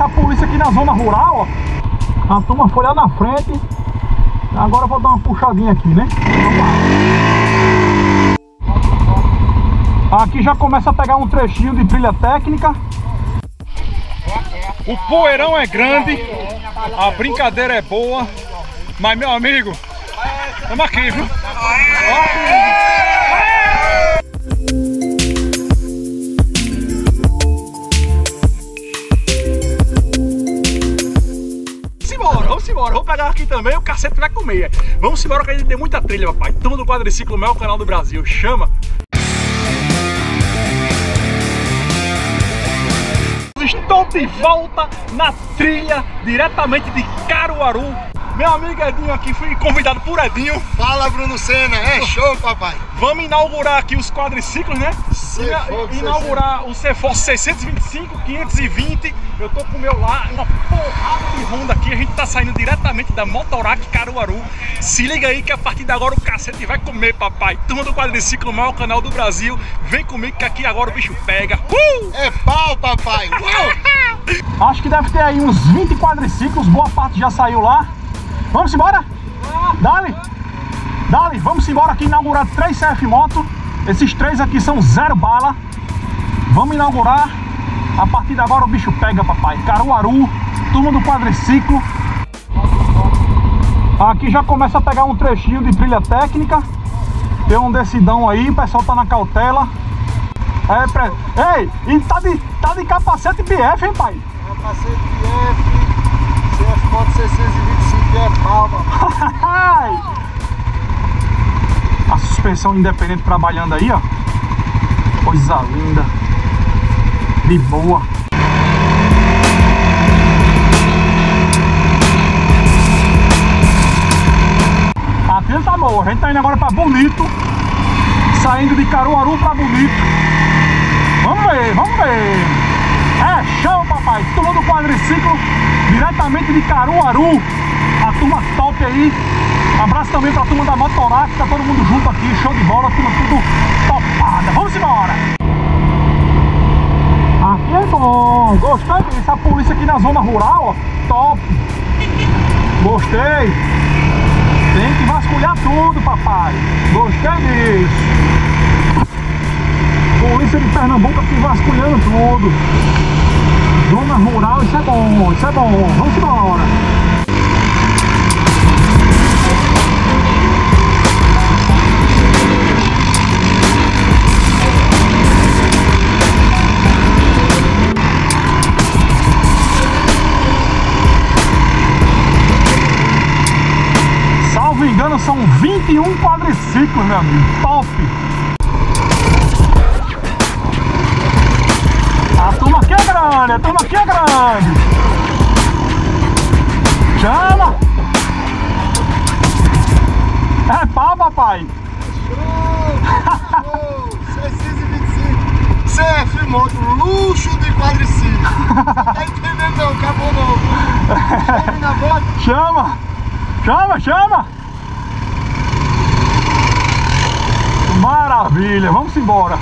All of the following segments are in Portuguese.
A polícia aqui na zona rural, ó. A turma foi lá na frente. Agora eu vou dar uma puxadinha aqui, né? Aqui já começa a pegar um trechinho de trilha técnica. O poeirão é grande, a brincadeira é boa, mas meu amigo, estamos aqui, viu? embora, embora. Vou pegar aqui também, o cacete vai comer. Vamos embora que a gente tem muita trilha, papai. Turma do Quadriciclo, o maior canal do Brasil. Chama! Estou de volta na trilha, diretamente de Caruaru. Meu amigo Edinho aqui, fui convidado por Edinho. Fala, Bruno Senna. É show, papai. Vamos inaugurar aqui os quadriciclos, né? Ina inaugurar o CFORCE 625, 520. Eu tô com o meu lá, uma porrada de Honda aqui. A gente tá saindo diretamente da Motorac Caruaru. Se liga aí que a partir de agora o cacete vai comer, papai. Turma do quadriciclo, o maior canal do Brasil. Vem comigo que aqui agora o bicho pega. Uh! É pau, papai. Acho que deve ter aí uns 20 quadriciclos. Boa parte já saiu lá. Vamos embora? Dali! Dali, vamos embora aqui inaugurar três CF Moto. Esses três aqui são zero bala. Vamos inaugurar. A partir de agora o bicho pega, papai. Caruaru, turma do quadriciclo. Aqui já começa a pegar um trechinho de trilha técnica. Tem um decidão aí, o pessoal tá na cautela. É, pre... Ei, e tá de, tá de capacete BF, hein, pai? Capacete BF, CF Moto 625 é palma. A suspensão independente trabalhando aí, ó. Coisa linda. De boa. A trilha tá boa. A gente tá indo agora pra Bonito. Saindo de Caruaru pra Bonito. Vamos ver, vamos ver. Papai. Turma do quadriciclo. Diretamente de Caruaru. A turma top aí. Abraço também pra turma da Motorac, tá todo mundo junto aqui, show de bola, turma tudo topada. Vamos embora! Aqui é bom, gostei disso, a polícia aqui na zona rural, ó, top! Gostei! Tem que vasculhar tudo, papai! Gostei disso! Polícia de Pernambuco aqui vasculhando tudo! Zona rural, isso é bom, isso é bom, vamos embora! Salvo engano, são 21 quadriciclos, meu amigo. Top! Grande, a turma aqui é grande. Chama! É pau, papai. Show, show. 625. CF Moto, luxo de quadriciclo. Tá entendendo não, acabou não. Chama! Chama, chama! Maravilha, vamos embora!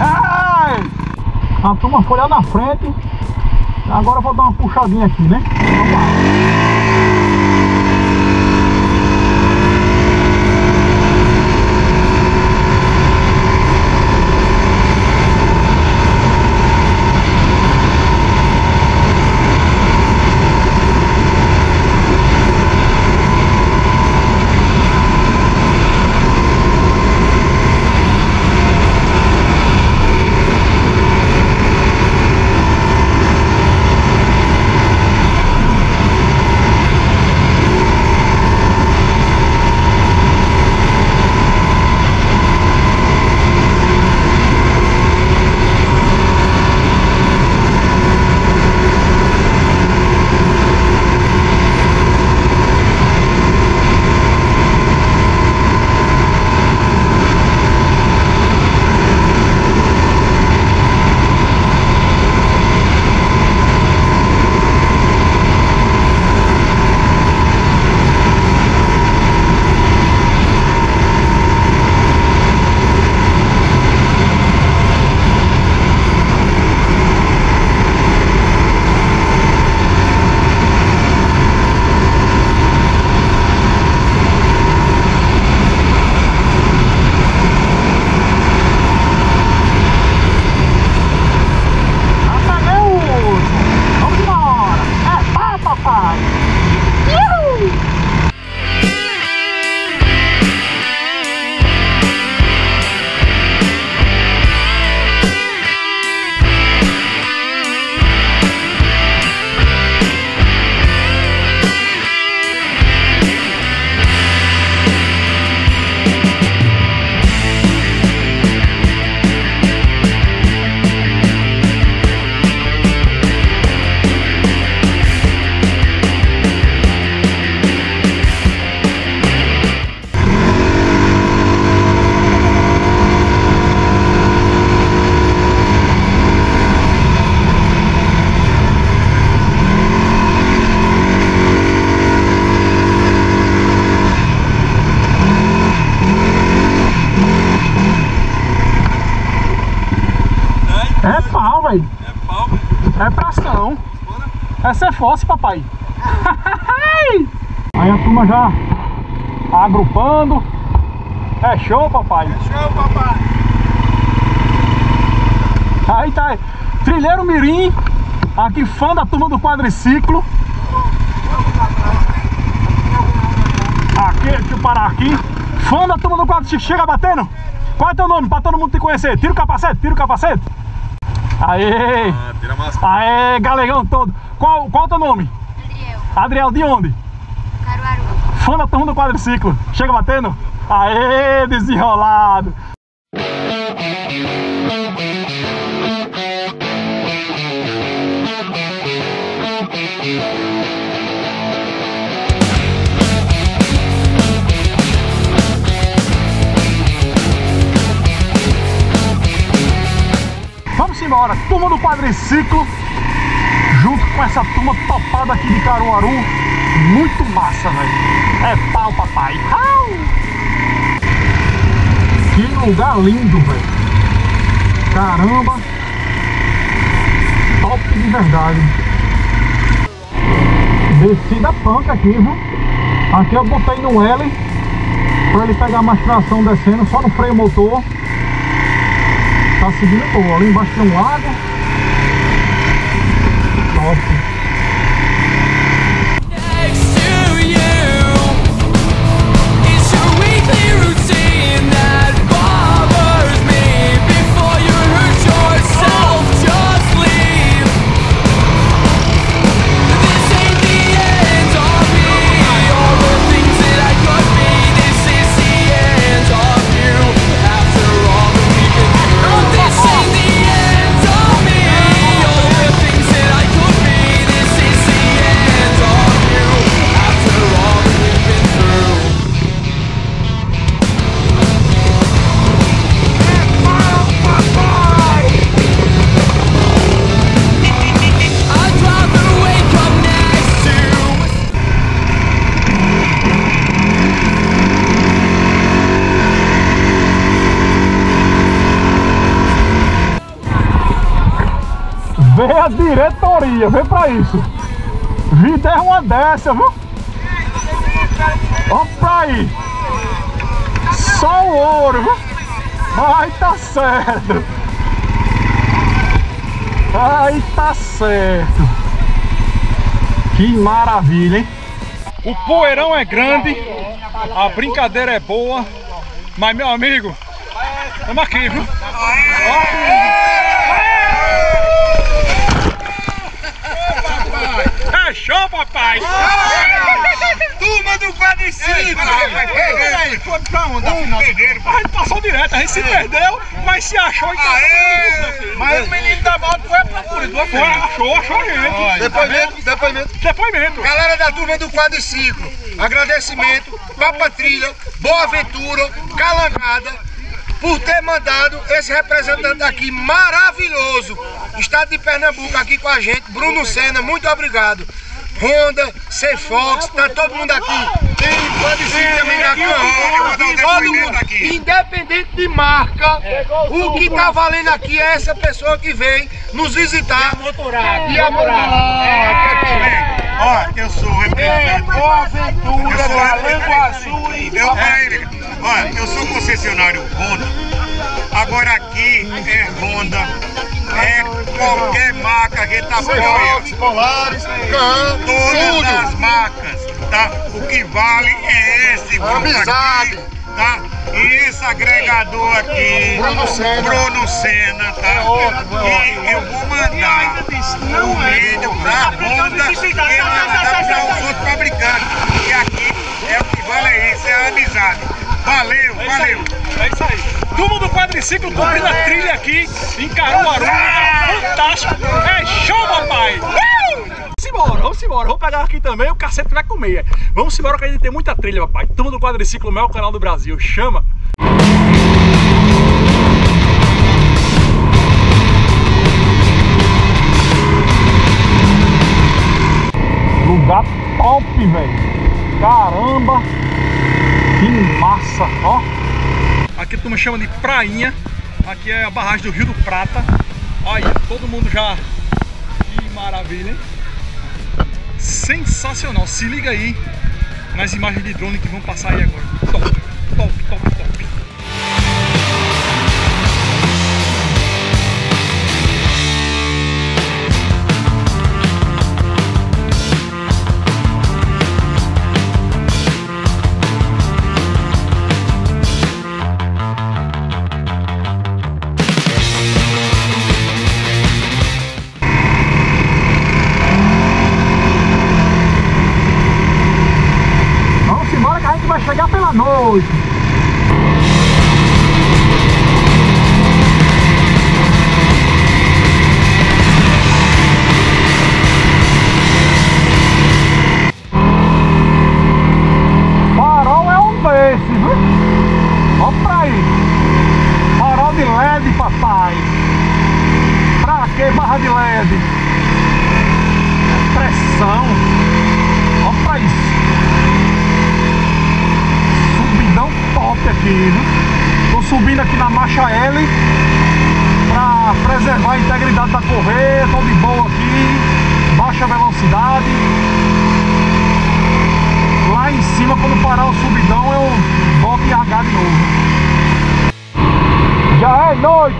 Ai! A turma foi lá na frente. Agora eu vou dar uma puxadinha aqui, né? Vamos lá. Essa é força, papai. Aí a turma já agrupando. É show, papai. Show, papai. Aí tá. Trilheiro Mirim. Aqui fã da turma do quadriciclo. Aqui, deixa eu parar aqui. Fã da turma do quadriciclo. Chega batendo. Qual é teu nome? Pra todo mundo te conhecer. Tira o capacete, tira o capacete. Aê! Ah, tira a máscara. Aê, galegão todo. Qual, qual é o teu nome? Adriel, Adriel, de onde? Caruaru. Fã da turma do quadriciclo. Chega batendo. Aê, desenrolado. Vamos embora, turma do quadriciclo, junto com essa turma topada aqui de Caruaru. Muito massa, velho. É pau, papai. Au! Que lugar lindo, velho. Caramba. Top de verdade. Desci da panca aqui, viu? Aqui eu botei no L pra ele pegar mais tração descendo, só no freio motor. Tá seguindo boa. Ali embaixo tem um lago. Top. Diretoria, vê pra isso. Vida é uma dessa, viu? Ó pra aí. Só o ouro, viu? Ai, tá certo. Ai, tá certo. Que maravilha, hein? O poeirão é grande, a brincadeira é boa, mas meu amigo, estamos aqui, viu? É show, papai! Turma do quadriciclo. Peraí, foi pra onde? afinal? A gente passou direto, a gente se perdeu, mas se achou então. Aê! Mas o menino da moto foi procura do Foi, achou, achou a gente. Depoimento, depoimento. Depoimento. Galera da turma do quadriciclo, agradecimento, Papa Trilha, Boa Aventura, Calangada, por ter mandado esse representante aqui maravilhoso, Estado de Pernambuco, aqui com a gente, Bruno Senna, muito obrigado. Honda, C-Fox, tá todo mundo aqui. Tem quadriciclo também na cama. Todo mundo aqui. Independente de marca, o que tá valendo aqui é essa pessoa que vem nos visitar. E a motorada. Ó, eu sou representante. Boa Aventura, Calango Azul e Eu, é, olha, eu sou concessionário Honda. Agora aqui é Honda, é qualquer marca que tá apoia. Polares, Can, Todas as marcas, tá? O que vale é esse grupo Amizade. aqui, tá? E esse agregador aqui, Bruno Senna. Bruno Senna, tá? É ótimo, é E eu vou mandar o vídeo pra Honda e mandar pra os outros fabricantes. E aqui é o que vale é isso, é a amizade. Valeu, valeu. É isso aí. Turma do quadriciclo cumprindo a trilha aqui em Caruaru. Fantástico. É show, papai. Uh! Vamos embora, vamos embora. Vamos pegar aqui também, o cacete vai comer. Vamos embora que a gente tem muita trilha, papai. Turma do quadriciclo, o maior canal do Brasil. Chama. Lugar top, velho. Caramba. Que massa, ó. Aqui a turma chama de Prainha. Aqui é a barragem do Rio do Prata. Olha, todo mundo já. Que maravilha, hein? Sensacional. Se liga aí nas imagens de drone que vão passar aí agora. Top, top, top,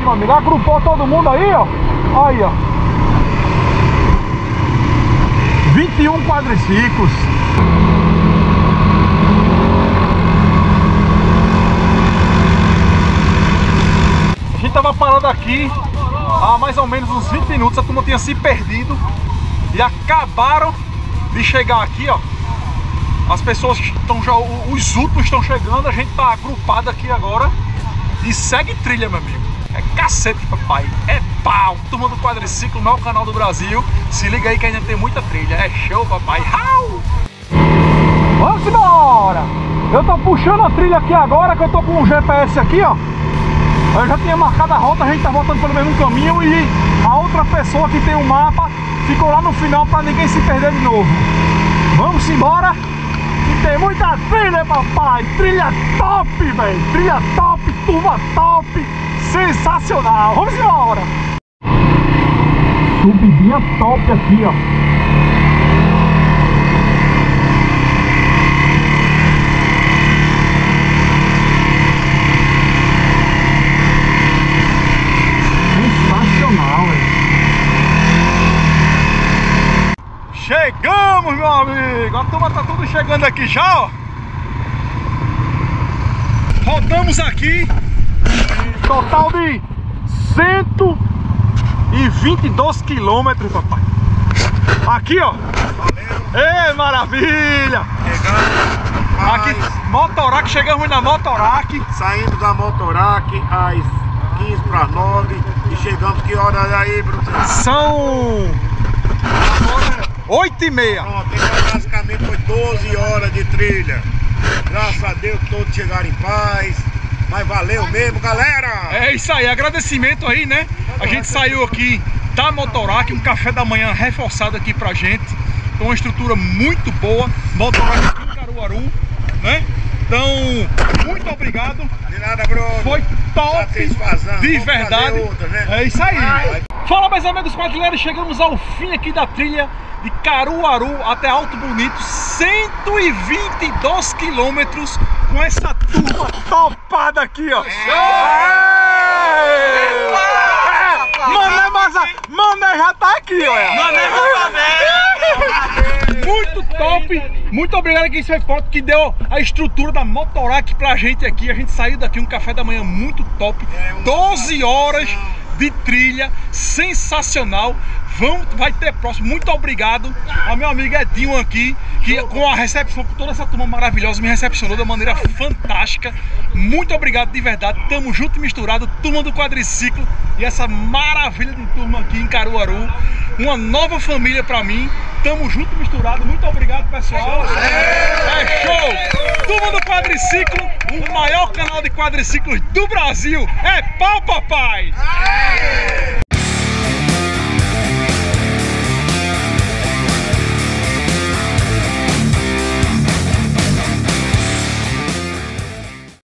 meu amigo. Agrupou todo mundo aí, ó. Aí, ó. 21 quadriciclos. A gente tava parado aqui há mais ou menos uns 20 minutos, a turma tinha se perdido e acabaram de chegar aqui, ó. As pessoas estão já, os últimos estão chegando, a gente tá agrupado aqui agora e segue trilha, meu amigo. É cacete, papai. É pau. Turma do quadriciclo, maior canal do Brasil. Se liga aí que ainda tem muita trilha. É show, papai. Au! Vamos embora! Eu tô puxando a trilha aqui agora, que eu tô com o GPS aqui, ó. Eu já tinha marcado a rota, a gente tá voltando pelo mesmo caminho e a outra pessoa que tem o mapa ficou lá no final para ninguém se perder de novo. Vamos embora, que tem muita trilha, papai! Trilha top, velho! Trilha top, turma top! Sensacional! Vamos embora! Subidinha top aqui, ó. Chegamos, meu amigo! A turma tá tudo chegando aqui já, ó. Rodamos aqui. Total de 122 quilômetros, papai. Aqui, ó. Ei, maravilha! Chegando. Aqui, Motorac, chegamos na Motorac. Saindo da Motorac às 15 para 9 e chegamos que horas aí, Bruno? São 8 e meia. Pronto, então basicamente foi 12 horas de trilha. Graças a Deus todos chegaram em paz. Mas valeu mesmo, galera! É isso aí, agradecimento aí, né? A gente saiu aqui da Motorac, um café da manhã reforçado aqui pra gente. Com uma estrutura muito boa. Motorac aqui em Caruaru, né? Então, muito obrigado. De nada, Bruno. Foi top de verdade. outra, né? É isso aí. Vai. Fala, meus amigos quadrilheiros, chegamos ao fim aqui da trilha de Caruaru até Alto Bonito, 122 quilômetros com essa turma topada aqui, ó. Aê! Mané, mas a- Mané já tá aqui, olha. Mané Muito top, muito obrigado a quem foi foto que deu a estrutura da Motorac pra gente aqui. A gente saiu daqui um café da manhã muito top, 12 horas de trilha, sensacional. Vamos, vai ter próximo. Muito obrigado ao meu amigo Edinho aqui, que com a recepção, com toda essa turma maravilhosa, me recepcionou de maneira fantástica. Muito obrigado de verdade. Tamo junto e misturado, turma do quadriciclo e essa maravilha de turma aqui em Caruaru. Uma nova família pra mim. Tamo junto e misturado. Muito obrigado, pessoal. É show! Turma do quadriciclo, o maior canal de quadriciclos do Brasil. É pau, papai!